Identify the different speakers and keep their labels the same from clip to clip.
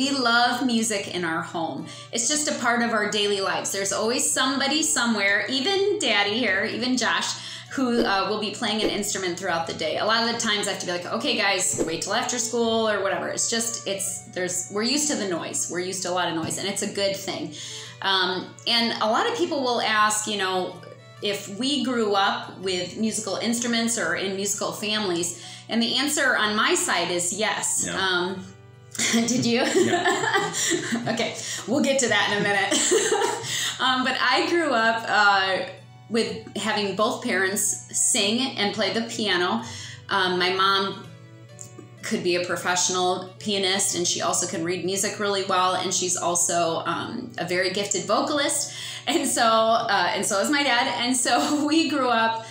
Speaker 1: We love music in our home. It's just a part of our daily lives. There's always somebody somewhere, even daddy here, even Josh, who uh, will be playing an instrument throughout the day. A lot of the times I have to be like, okay, guys, wait till after school or whatever. It's just, it's, there's, we're used to the noise. We're used to a lot of noise, and it's a good thing. Um, and a lot of people will ask, you know, if we grew up with musical instruments or in musical families, and the answer on my side is yes.
Speaker 2: Yeah.
Speaker 1: Um, did you? okay, we'll get to that in a minute. um, but I grew up uh, with having both parents sing and play the piano. Um, my mom could be a professional pianist and she also can read music really well and she's also um, a very gifted vocalist and so uh, and so is my dad and so we grew up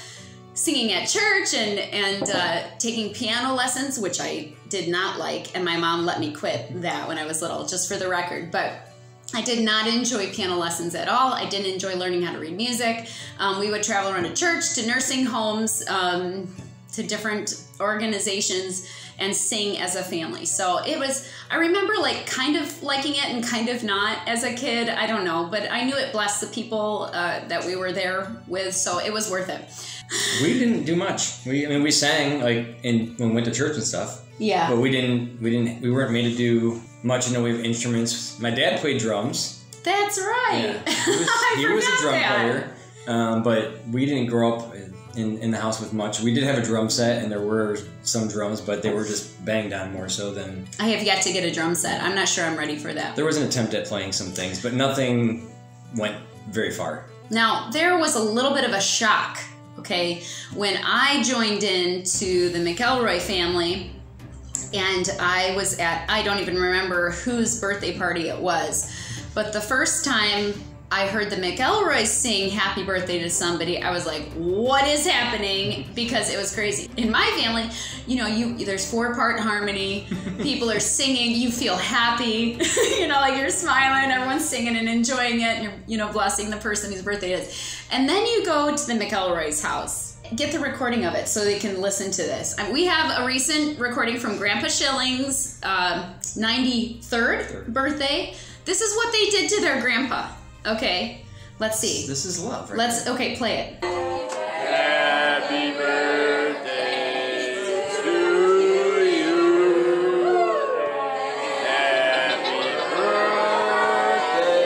Speaker 1: singing at church and and uh, taking piano lessons which i did not like and my mom let me quit that when i was little just for the record but I did not enjoy piano lessons at all. I didn't enjoy learning how to read music. Um, we would travel around to church, to nursing homes, um, to different organizations and sing as a family. So it was, I remember like kind of liking it and kind of not as a kid. I don't know, but I knew it blessed the people uh, that we were there with. So it was worth it.
Speaker 2: We didn't do much. We, I mean, we sang like in when we went to church and stuff.
Speaker 1: Yeah.
Speaker 2: But we didn't, we didn't, we weren't made to do much in the way of instruments. My dad played drums.
Speaker 1: That's right.
Speaker 2: Yeah, he was, he was a drum
Speaker 1: that.
Speaker 2: player. Um, but we didn't grow up in, in the house with much. We did have a drum set, and there were some drums, but they were just banged on more so than
Speaker 1: I have yet to get a drum set. I'm not sure I'm ready for that.
Speaker 2: there was an attempt at playing some things, but nothing went very far.
Speaker 1: Now, there was a little bit of a shock, okay, when I joined in to the McElroy family and I was at, I don't even remember whose birthday party it was, but the first time I heard the McElroys sing happy birthday to somebody, I was like, what is happening? Because it was crazy. In my family, you know, you there's four part harmony, people are singing, you feel happy, you know, like you're smiling, everyone's singing and enjoying it, and you're, you know, blessing the person whose birthday it is. And then you go to the McElroys house. Get the recording of it so they can listen to this. And we have a recent recording from Grandpa Schilling's um 93rd birthday. This is what they did to their grandpa. Okay, let's see.
Speaker 2: This is love, right?
Speaker 1: Let's okay, play it.
Speaker 3: Happy birthday to you. Happy birthday,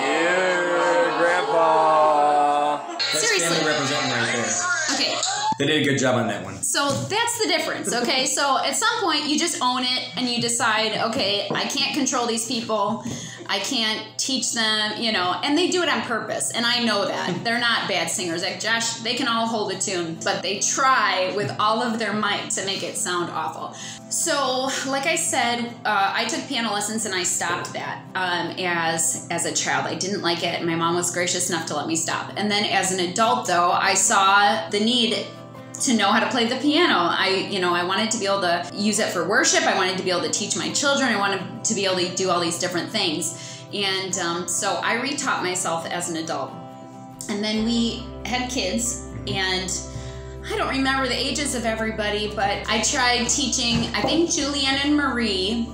Speaker 3: dear Grandpa.
Speaker 2: That's
Speaker 1: Seriously.
Speaker 2: family representing right there.
Speaker 1: Okay,
Speaker 2: They did a good job on that one.
Speaker 1: so that's the difference. Okay, so at some point you just own it and you decide, okay, I can't control these people. I can't teach them, you know, and they do it on purpose. And I know that. They're not bad singers. Like Josh, they can all hold a tune, but they try with all of their might to make it sound awful. So, like I said, uh, I took piano lessons and I stopped that um, as as a child. I didn't like it. My mom was gracious enough to let me stop. And then as an adult, though, I saw the need to know how to play the piano. I, you know, I wanted to be able to use it for worship. I wanted to be able to teach my children. I wanted to be able to do all these different things. And um, so I retaught myself as an adult. And then we had kids, and I don't remember the ages of everybody, but I tried teaching, I think Julianne and Marie.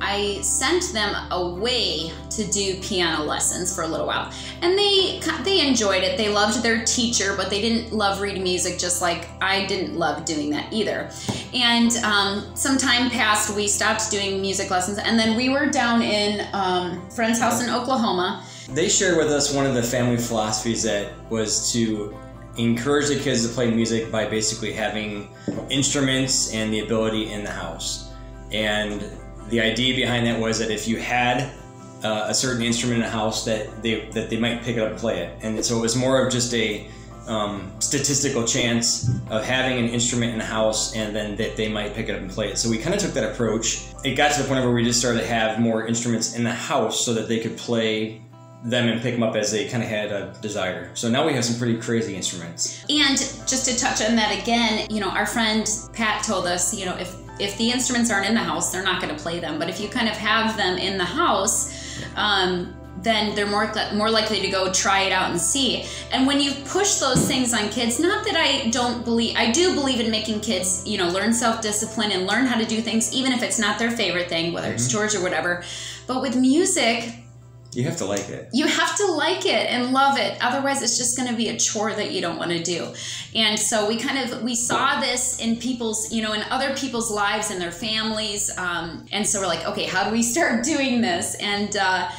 Speaker 1: I sent them away to do piano lessons for a little while, and they they enjoyed it. They loved their teacher, but they didn't love reading music just like I didn't love doing that either. And um, some time passed, we stopped doing music lessons, and then we were down in um, friend's house in Oklahoma.
Speaker 2: They shared with us one of the family philosophies that was to encourage the kids to play music by basically having instruments and the ability in the house. And the idea behind that was that if you had uh, a certain instrument in the house, that they that they might pick it up and play it. And so it was more of just a um, statistical chance of having an instrument in the house and then that they might pick it up and play it. So we kind of took that approach. It got to the point where we just started to have more instruments in the house so that they could play them and pick them up as they kind of had a desire. So now we have some pretty crazy instruments.
Speaker 1: And just to touch on that again, you know, our friend Pat told us, you know, if if the instruments aren't in the house, they're not going to play them. But if you kind of have them in the house, um, then they're more more likely to go try it out and see. And when you push those things on kids, not that I don't believe, I do believe in making kids, you know, learn self discipline and learn how to do things, even if it's not their favorite thing, whether it's chores or whatever. But with music,
Speaker 2: You have to like it.
Speaker 1: you have to like it and love it. Otherwise it's just going to be a chore that you don't want to do. And so we kind of we saw this in people's you know in other people's lives and their families um, and so we're like okay how do we start doing this? And uh,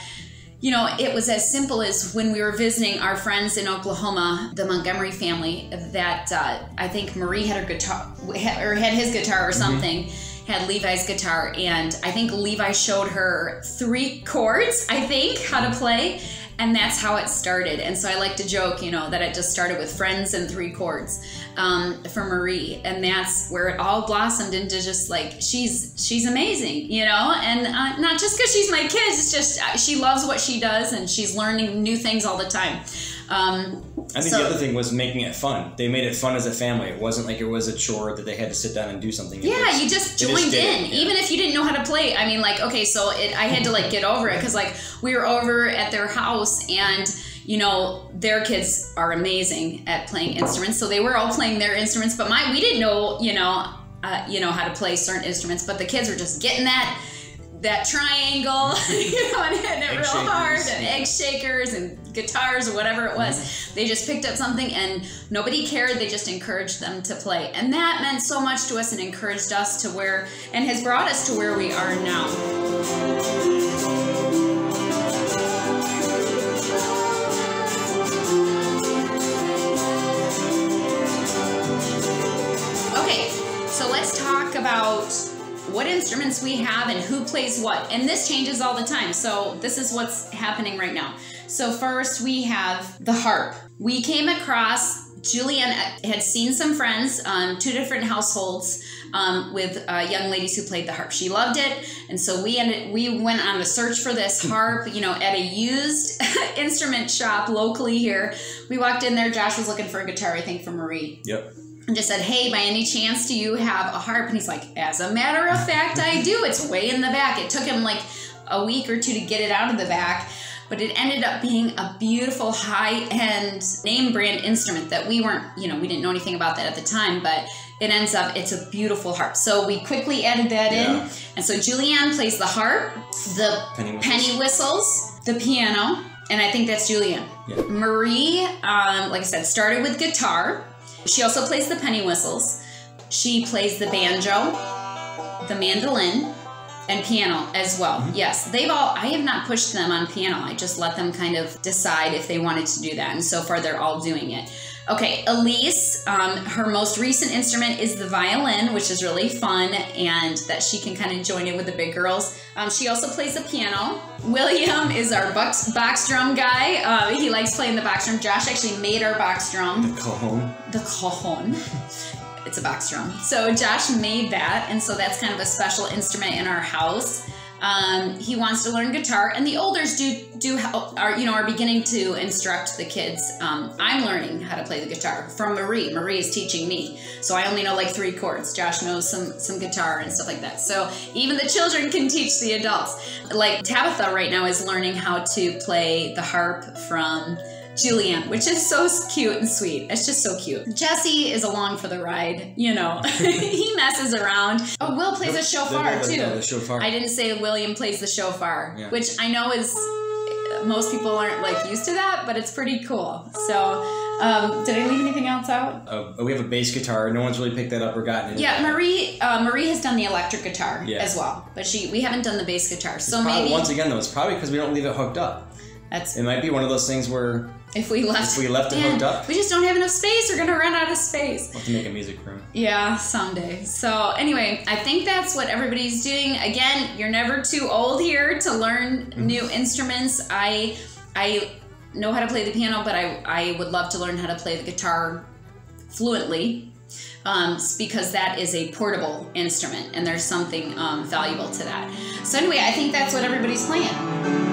Speaker 1: you know, it was as simple as when we were visiting our friends in Oklahoma, the Montgomery family, that uh, I think Marie had her guitar, or had his guitar or something, had Levi's guitar, and I think Levi showed her three chords, I think, how to play, and that's how it started. And so I like to joke, you know, that it just started with friends and three chords um, for Marie, and that's where it all blossomed into just like she's she's amazing, you know, and uh, not just because she's my kids, it's just uh, she loves what she does and she's learning new things all the time. Um,
Speaker 2: I think
Speaker 1: So-
Speaker 2: the other thing was making it fun. They made it fun as a family. It wasn't like it was a chore that they had to sit down and do something.
Speaker 1: Yeah,
Speaker 2: was-
Speaker 1: you just joined
Speaker 2: did
Speaker 1: in,
Speaker 2: it, yeah.
Speaker 1: even if you didn't know how to play. I mean, like, okay, so it, I had to like get over it because like we were over at their house and you know their kids are amazing at playing instruments, so they were all playing their instruments. But my we didn't know, you know, uh, you know how to play certain instruments, but the kids were just getting that that triangle, you know, and hitting it
Speaker 2: Egg
Speaker 1: real
Speaker 2: shakers,
Speaker 1: hard, and egg shakers and guitars or whatever it was.
Speaker 2: Mm-hmm.
Speaker 1: They just picked up something and nobody cared. They just encouraged them to play. And that meant so much to us and encouraged us to where, and has brought us to where we are now. Instruments we have and who plays what. And this changes all the time. So this is what's happening right now. So first we have the harp. We came across Julianne had seen some friends, um, two different households um, with uh, young ladies who played the harp. She loved it, and so we ended. We went on a search for this harp. You know, at a used instrument shop locally here. We walked in there. Josh was looking for a guitar, I think, for Marie
Speaker 2: Yep.
Speaker 1: And just said, Hey, by any chance, do you have a harp? And he's like, As a matter of fact, I do. It's way in the back. It took him like a week or two to get it out of the back, but it ended up being a beautiful high end name brand instrument that we weren't, you know, we didn't know anything about that at the time, but it ends up, it's a beautiful harp. So we quickly added that
Speaker 2: Yeah.
Speaker 1: in. And so Julianne plays the harp, the
Speaker 2: Penny whistles.
Speaker 1: penny whistles, the piano, and I think that's Julianne.
Speaker 2: Yeah.
Speaker 1: Marie, um, like I said, started with guitar. She also plays the penny whistles. She plays the banjo, the mandolin, and piano as well.
Speaker 2: Mm-hmm.
Speaker 1: Yes, they've all, I have not pushed them on piano. I just let them kind of decide if they wanted to do that. And so far, they're all doing it. Okay, Elise, um, her most recent instrument is the violin, which is really fun and that she can kind of join in with the big girls. Um, she also plays the piano. William is our box, box drum guy. Uh, he likes playing the box drum. Josh actually made our box drum The
Speaker 2: Cajon.
Speaker 1: the cajon. It's a box drum. So Josh made that, and so that's kind of a special instrument in our house. Um, he wants to learn guitar, and the olders do do help, are you know are beginning to instruct the kids. Um, I'm learning how to play the guitar from Marie. Marie is teaching me, so I only know like three chords. Josh knows some some guitar and stuff like that. So even the children can teach the adults. Like Tabitha right now is learning how to play the harp from Julianne, which is so cute and sweet. It's just so cute. Jesse is along for the ride, you know. he messes around. Oh, Will plays a shofar
Speaker 2: The- the-
Speaker 1: too.
Speaker 2: the- the shofar.
Speaker 1: I didn't say William plays the shofar,
Speaker 2: Yeah.
Speaker 1: which I know is most people aren't like used to that, but it's pretty cool. So, um, did I leave anything else out?
Speaker 2: Uh, we have a bass guitar. No one's really picked that up or gotten it.
Speaker 1: Yeah, Marie. Uh, Marie has done the electric guitar
Speaker 2: Yeah.
Speaker 1: as well, but she we haven't done the bass guitar. So
Speaker 2: Probably-
Speaker 1: maybe
Speaker 2: once again though, it's probably because we don't leave it hooked up.
Speaker 1: That's
Speaker 2: It might be one of those things where
Speaker 1: if we left.
Speaker 2: If we left it hooked up.
Speaker 1: we just don't have enough space. We're gonna run out of space.
Speaker 2: we'll have to make a music room.
Speaker 1: Yeah, someday. So anyway, I think that's what everybody's doing. Again, you're never too old here to learn new instruments. I I know how to play the piano, but I I would love to learn how to play the guitar fluently. Um, because that is a portable instrument and there's something um, valuable to that. So, anyway, I think that's what everybody's playing.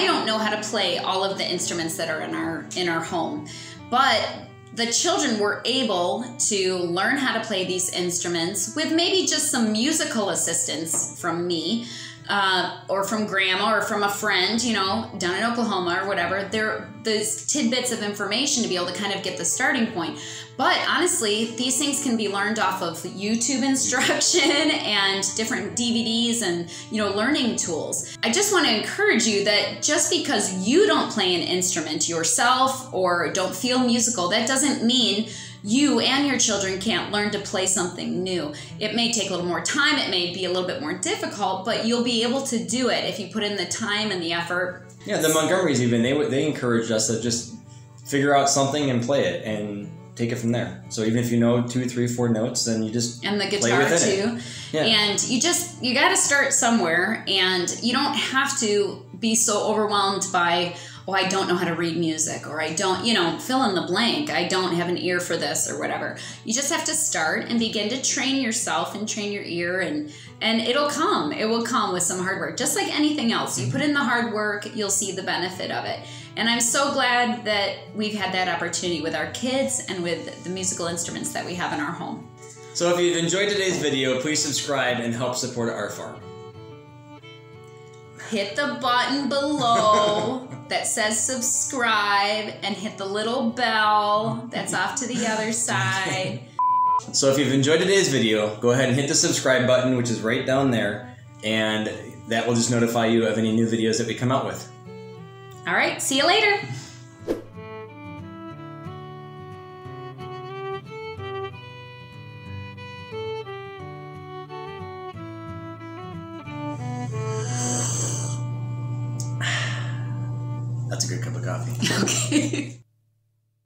Speaker 1: I don't know how to play all of the instruments that are in our in our home, but the children were able to learn how to play these instruments with maybe just some musical assistance from me uh, or from grandma or from a friend, you know, down in Oklahoma or whatever. There, those tidbits of information to be able to kind of get the starting point. But honestly, these things can be learned off of YouTube instruction and different DVDs and, you know, learning tools. I just want to encourage you that just because you don't play an instrument yourself or don't feel musical, that doesn't mean you and your children can't learn to play something new. It may take a little more time, it may be a little bit more difficult, but you'll be able to do it if you put in the time and the effort.
Speaker 2: Yeah, the Montgomerys even they they encouraged us to just figure out something and play it and take it from there. So even if you know two, three, four notes, then you just
Speaker 1: and the guitar too.
Speaker 2: Yeah.
Speaker 1: And you just you got to start somewhere, and you don't have to be so overwhelmed by oh I don't know how to read music or I don't you know fill in the blank I don't have an ear for this or whatever. You just have to start and begin to train yourself and train your ear and and it'll come. It will come with some hard work, just like anything else. You put in the hard work, you'll see the benefit of it. And I'm so glad that we've had that opportunity with our kids and with the musical instruments that we have in our home.
Speaker 2: So if you've enjoyed today's video, please subscribe and help support our farm.
Speaker 1: hit the button below that says subscribe and hit the little bell that's off to the other side.
Speaker 2: So if you've enjoyed today's video, go ahead and hit the subscribe button, which is right down there, and that will just notify you of any new videos that we come out with.
Speaker 1: All right, see you later.